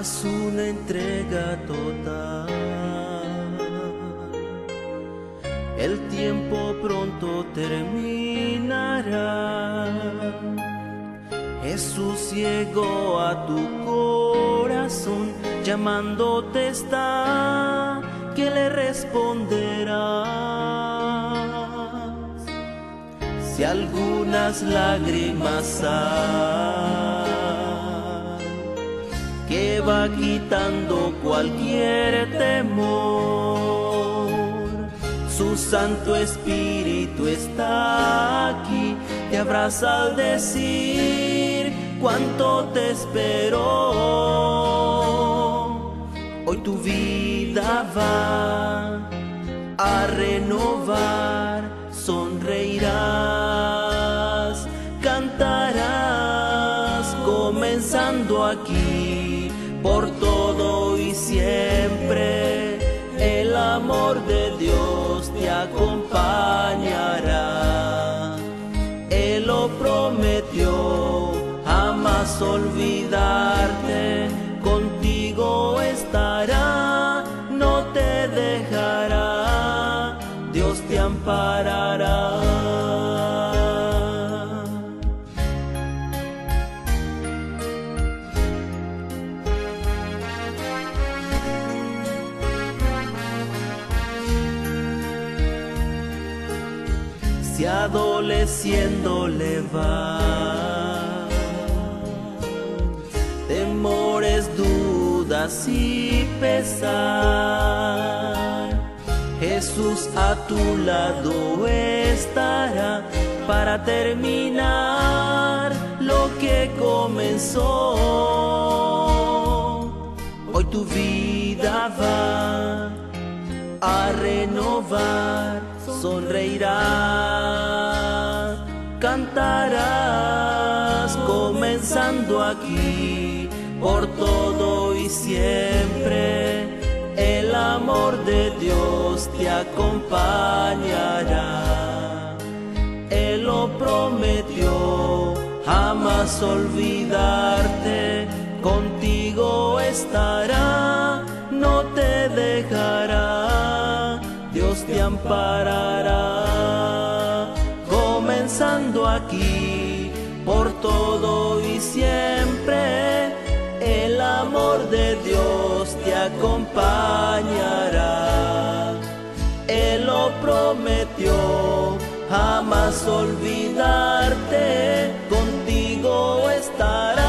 haz una entrega total. El tiempo pronto terminará. Jesús llegó a tu corazón, llamándote está, que le responderás. Si algunas lágrimas hay que va quitando cualquier temor. Su Santo Espíritu está aquí, te abraza al decir cuánto te esperó. Hoy tu vida va a renovar, sonreirás, cantarás, comenzando aquí por todo y siempre. El amor de Dios te acompañará. Él lo prometió, jamás olvidarte. Si adoleciendo le va. Temores, dudas y pesar. Jesús a tu lado estará para terminar lo que comenzó. Hoy tu vida va a renovar sonreirás, cantarás, comenzando aquí, por todo y siempre. El amor de Dios te acompañará. Él lo prometió, jamás olvidarte, contigo estará, amparará, comenzando aquí, por todo y siempre, el amor de Dios te acompañará. Él lo prometió, jamás olvidarte, contigo estará,